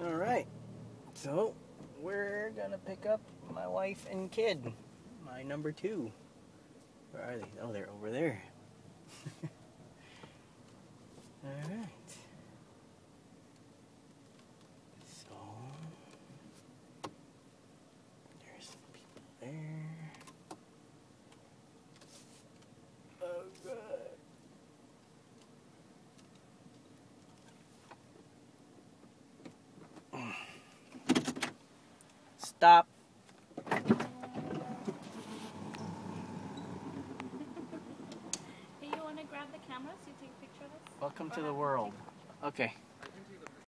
All right. So we're gonna pick up my wife and kid, my number two. Where are they? Oh, they're over there. All right. So there's some people there. Oh, good. Stop. Hey, you want to grab the camera so you take a picture of us? Welcome to the world. Okay.